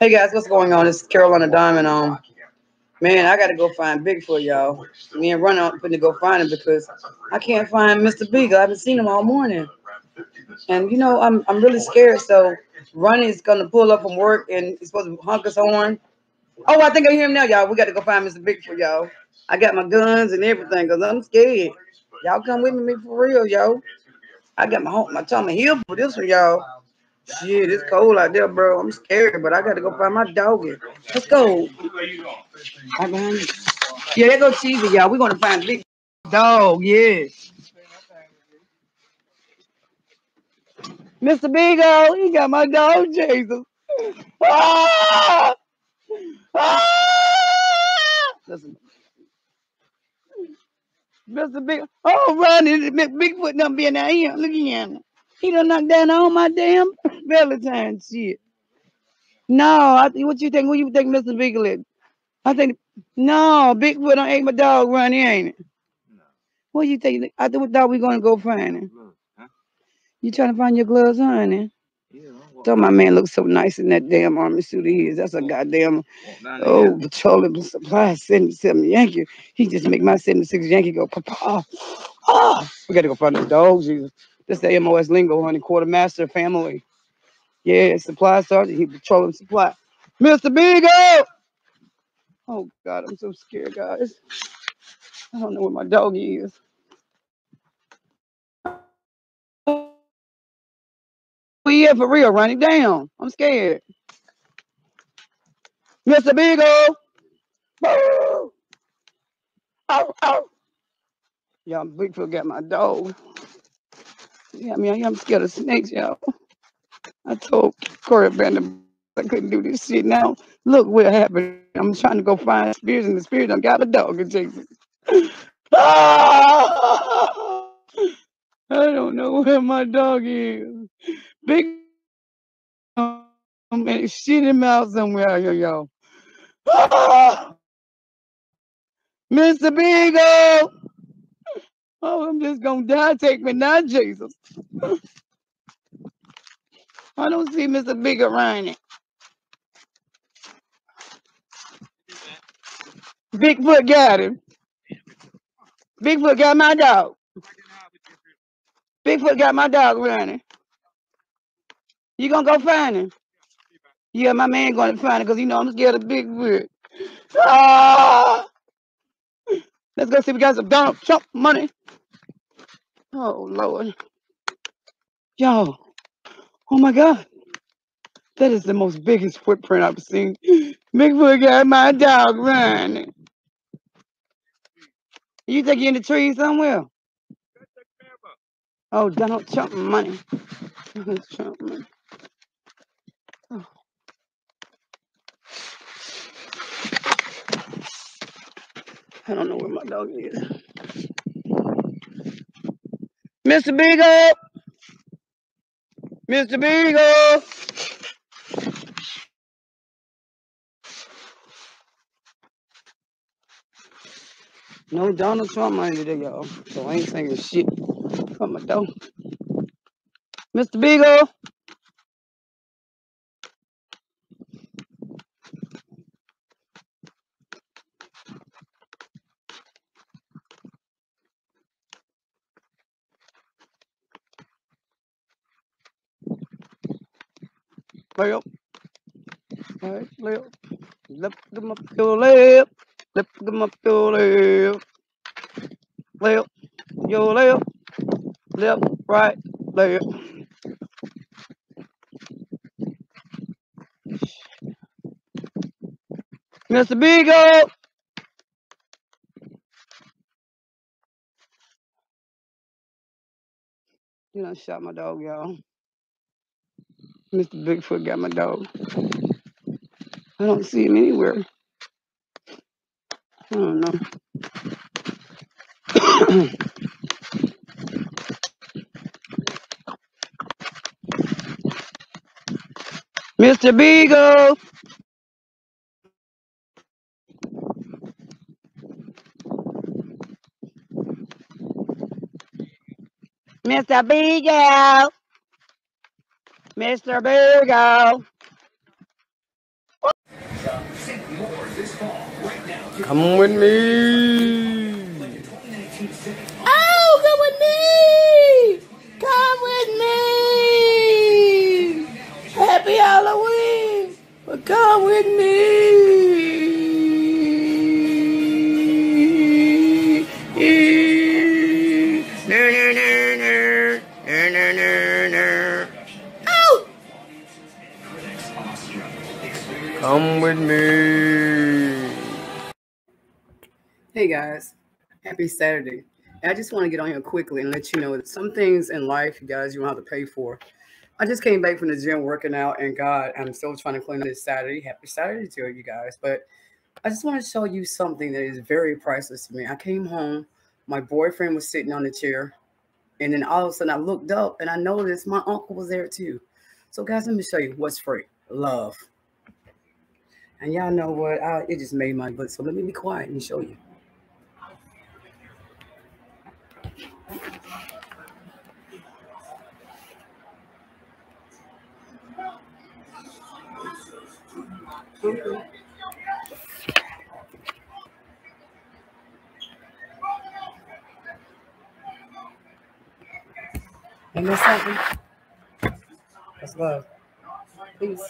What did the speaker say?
Hey guys, what's going on? It's Carolina Diamond. Um, man, I gotta go find Bigfoot, y'all. Me and Run out finna go find him because I can't find Mr. Beagle. I haven't seen him all morning, and you know I'm I'm really scared. So Ronnie is gonna pull up from work and he's supposed to honk us horn. Oh, I think I hear him now, y'all. We got to go find Mr. Bigfoot, y'all. I got my guns and everything because I'm scared. Y'all come with me for real, yo. I got my my tongue heel for this one, y'all. Shit, it's cold out there, bro. I'm scared, but I got to go find my doggy. Let's go. Yeah, there go Cheesy, y'all. We're to find Big Dog, yes. Mr. Bigo, he got my dog, Jesus. Ah! Ah! Listen. Mr. Big, oh, Ronnie, Bigfoot done been out here. Look at him. He done knocked down all my damn Valentine shit. No, I think what you think? What you think, Mr. Biglet? I think no, Bigfoot done ate my dog, Ronnie, ain't it? No. What you think? I thought we gonna go find him. Huh? You trying to find your gloves, honey? Yeah. Thought my man looks so nice in that damn army suit of his. That's a goddamn oh petroleum supply 77 Yankee. He just make my 76 Yankee go papa. Ah, we gotta go find the dogs. Jesus. This the MOS lingo, honey. Quartermaster family. Yeah, supply sergeant. He patrolling supply. Mr. Beagle! Oh God, I'm so scared, guys. I don't know where my dog is. We yeah, for real, running down. I'm scared. Mr. Beagle. Ow, ow. Y'all, Bigfoot got my dog. Yeah, I mean, I'm scared of snakes, y'all. I told Corey Brandon I couldn't do this shit now. Look what happened. I'm trying to go find spirits, and the spirit done got a dog adjacent. ah! I don't know where my dog is. Big um, and shit him out somewhere here, y'all. Ah! Mr. Beagle! Oh, I'm just gonna die. Take me now, Jesus. I don't see Mr. Big around Bigfoot got him. Bigfoot got my dog. Bigfoot got my dog running. You gonna go find him? Yeah, my man gonna find him because you know I'm scared of Bigfoot. Ah! Let's go see if we got some Donald Trump money. Oh Lord. Yo. Oh my God. That is the most biggest footprint I've seen. Bigfoot got my dog running. You think you're in the tree somewhere? Oh, Donald Trump money. Donald Trump money. I don't know where my dog is. Mr. Beagle! Mr. Beagle! No Donald Trump money today, y'all. So I ain't saying shit from my door. Mr. Beagle. Lay up. Lay up. Lift them up your lip. Lift them up your. Left, your left, left, right, left. Mr. Beagle. You done shot my dog, y'all. Mr. Bigfoot got my dog. I don't see him anywhere. I don't know. Mr. Beagle. Mr. Beagle. Mr. Bugle. Come with me. Ah! Hey guys, happy Saturday. I just want to get on here quickly and let you know that some things in life, you guys, you don't have to pay for. I just came back from the gym working out, and God, I'm still trying to clean this Saturday. Happy Saturday to you guys. But I just want to show you something that is very priceless to me. I came home, my boyfriend was sitting on the chair, and then all of a sudden I looked up and I noticed my uncle was there too. So, guys, let me show you what's free love. And y'all know what? I, it just made my butt. So, let me be quiet and show you. Okay. And that's something. That's love. Peace.